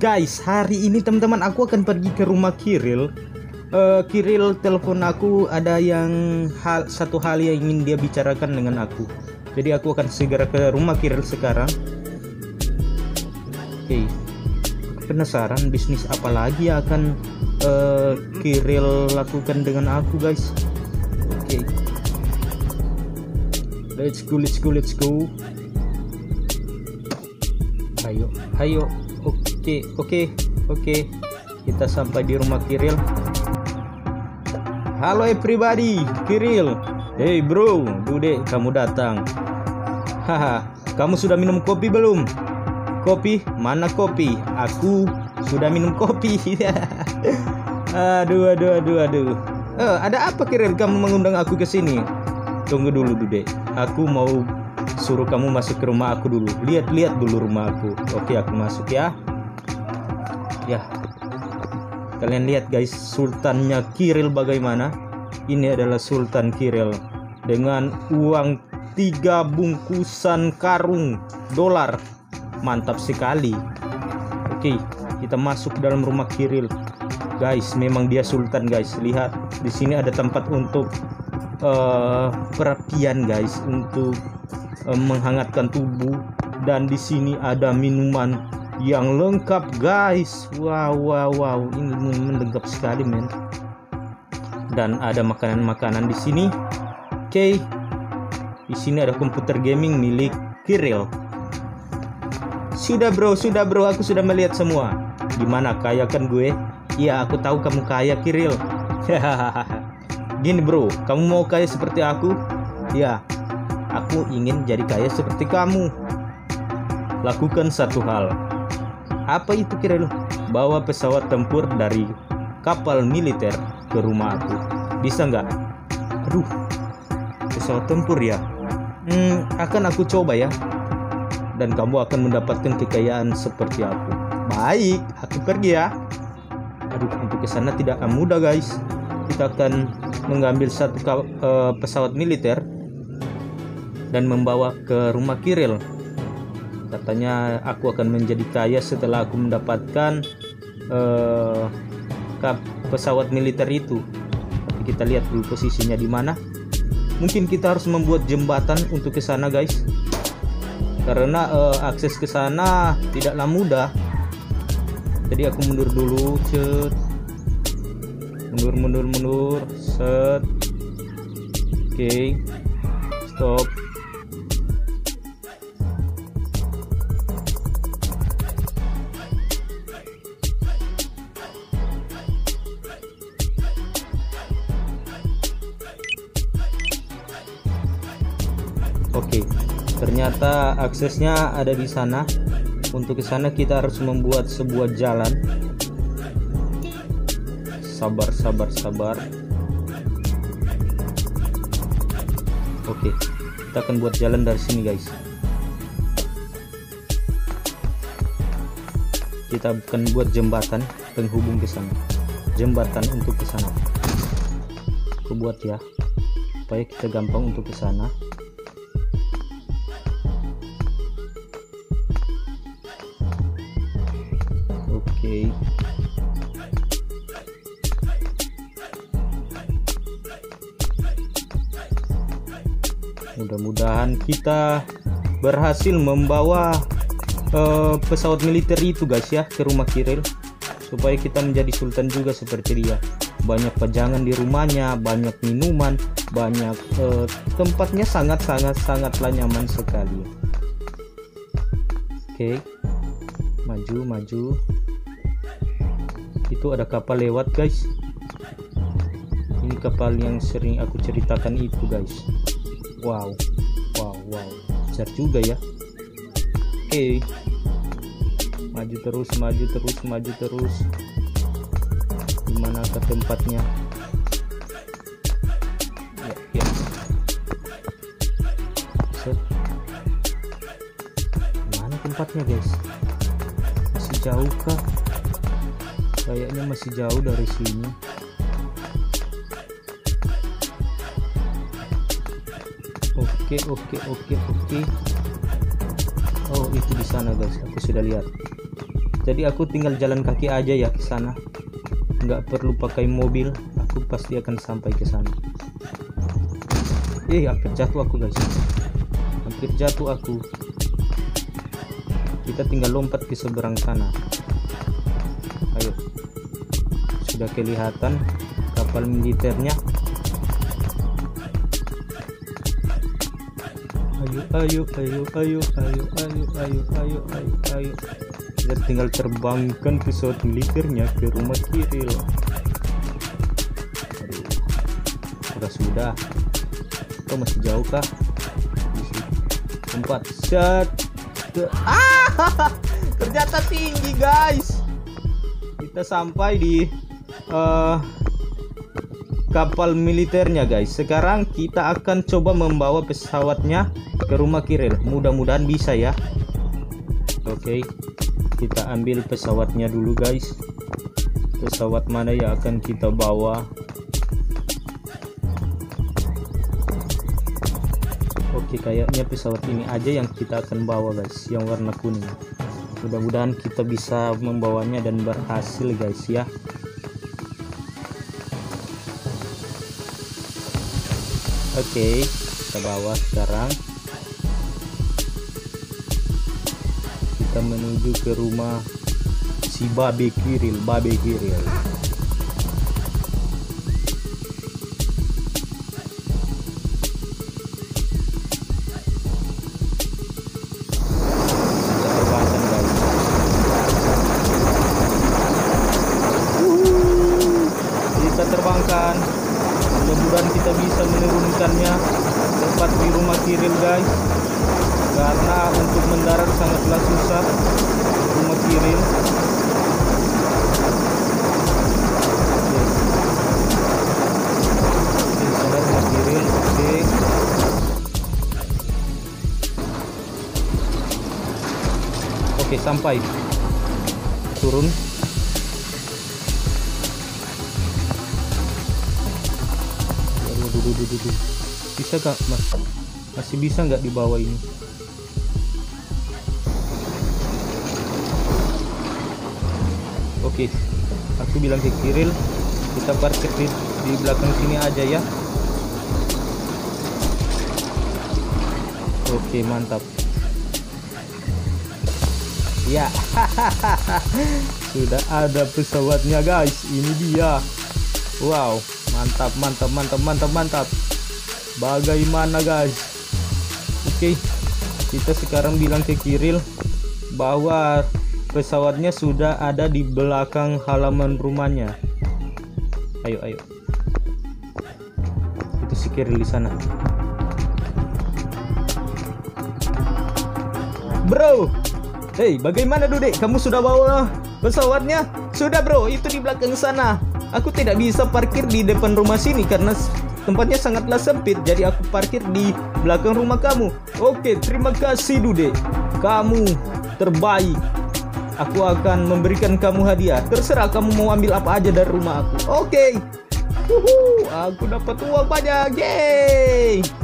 Guys, hari ini teman-teman aku akan pergi ke rumah Kiril. Eh, Kiril telepon aku ada yang hal satu hal yang ingin dia bicarakan dengan aku. Jadi aku akan segera ke rumah Kiril sekarang. Oke. Aku penasaran bisnis apa lagi yang akan eh, Kiril lakukan dengan aku, guys. Oke. Let's go, let's go, let's go. Ayo, ayo. Oke, oke, oke. Kita sampai di rumah Kiril. Halo everybody, Kiril. Hey bro, Dude, kamu datang. Haha, kamu sudah minum kopi belum? Kopi? Mana kopi? Aku sudah minum kopi. aduh, aduh, aduh, aduh. Eh, ada apa Kiril kamu mengundang aku ke sini? Tunggu dulu, Dude. Aku mau suruh kamu masuk ke rumah aku dulu. Lihat-lihat dulu rumah aku. Oke, aku masuk ya. Ya. Kalian lihat guys, sultannya Kiril bagaimana? Ini adalah Sultan Kiril dengan uang tiga bungkusan karung dolar. Mantap sekali. Oke, kita masuk dalam rumah Kiril. Guys, memang dia sultan guys. Lihat, di sini ada tempat untuk eh, perapian guys, untuk eh, menghangatkan tubuh dan di sini ada minuman yang lengkap guys. Wow wow wow. Ini lengkap sekali men. Dan ada makanan-makanan di sini. Oke. Di sini ada komputer gaming milik Kiril. Sudah bro. Sudah bro. Aku sudah melihat semua. Gimana kaya kan gue? Iya aku tahu kamu kaya Kiril. Gini bro. Kamu mau kaya seperti aku? Ya aku ingin jadi kaya seperti kamu. Lakukan satu hal apa itu kira lu? Bawa pesawat tempur dari kapal militer ke rumah aku. Bisa nggak? Aduh, pesawat tempur ya. Hmm, akan aku coba ya. Dan kamu akan mendapatkan kekayaan seperti aku. Baik, aku pergi ya. Aduh, untuk ke sana tidak mudah guys. Kita akan mengambil satu uh, pesawat militer dan membawa ke rumah Kiril katanya aku akan menjadi kaya setelah aku mendapatkan uh, pesawat militer itu. Tapi kita lihat dulu posisinya di mana. Mungkin kita harus membuat jembatan untuk ke sana guys. Karena uh, akses ke sana tidaklah mudah. Jadi aku mundur dulu cet. Mundur mundur mundur set. Oke okay. stop ternyata aksesnya ada di sana. Untuk ke sana kita harus membuat sebuah jalan. Sabar, sabar, sabar. Oke, kita akan buat jalan dari sini, guys. Kita akan buat jembatan penghubung ke sana. Jembatan untuk ke sana. Aku buat ya, supaya kita gampang untuk ke sana. Mudah-mudahan kita berhasil membawa uh, pesawat militer itu guys ya ke rumah Kiril supaya kita menjadi sultan juga seperti dia. Banyak pajangan di rumahnya, banyak minuman, banyak uh, tempatnya sangat-sangat sangatlah nyaman sekali. Oke. Maju, maju itu ada kapal lewat guys ini kapal yang sering aku ceritakan itu guys wow. Wow wow. Besar juga ya. Oke. Okay. maju terus maju terus maju terus. Di mana ke tempatnya? Ya ya. Set. mana tempatnya guys? Masih jauh kah? Kayaknya masih jauh dari sini oke oke oke oke. Oh itu di sana guys. Aku sudah lihat. Jadi aku tinggal jalan kaki aja ya ke sana. Nggak perlu pakai mobil. Aku pasti akan sampai ke sana. Eh hampir jatuh aku guys. Hampir jatuh aku. Kita tinggal lompat ke seberang sana. Ayo. Sudah kelihatan kapal militernya ayo ayo ayo ayo ayo ayo ayo ayo ayo kita tinggal terbangkan pesawat militernya ke rumah Kiril aduh sudah sudah. Kau masih jauh kah? Empat set ah ternyata tinggi guys. Kita sampai di uh, kapal militernya guys. Sekarang kita akan coba membawa pesawatnya ke rumah Kiril mudah-mudahan bisa ya. Oke okay. kita ambil pesawatnya dulu guys. Pesawat mana yang akan kita bawa? Oke kayaknya pesawat ini aja yang kita akan bawa guys yang warna kuning. Mudah-mudahan kita bisa membawanya dan berhasil guys ya oke kita bawa sekarang. Kita menuju ke rumah si babe kiril babe kiril terbangkan mudah-mudahan kita bisa menurunkannya. Tepat di rumah Kiril guys. Karena untuk mendarat sangatlah susah. Rumah Kiril. Oke sampai. Turun aduh aduh aduh, aduh. bisa gak mas? Masih bisa nggak di bawah ini? Oke aku bilang ke Kiril kita parkir di, di belakang sini aja ya. Oke mantap. Ya. Sudah ada pesawatnya guys. Ini dia. Wow mantap mantap mantap mantap mantap. Bagaimana guys? Oke kita sekarang bilang ke Kiril bahwa pesawatnya sudah ada di belakang halaman rumahnya. Ayo ayo. Itu si Kiril di sana. Bro! Hei bagaimana Dudek? Kamu sudah bawa pesawatnya? Sudah bro. Itu di belakang sana aku tidak bisa parkir di depan rumah sini karena tempatnya sangatlah sempit jadi aku parkir di belakang rumah kamu. Oke terima kasih Dude. Kamu terbaik. Aku akan memberikan kamu hadiah. Terserah kamu mau ambil apa aja dari rumah aku. Oke. Uhuh, aku dapat uang banyak. Yeay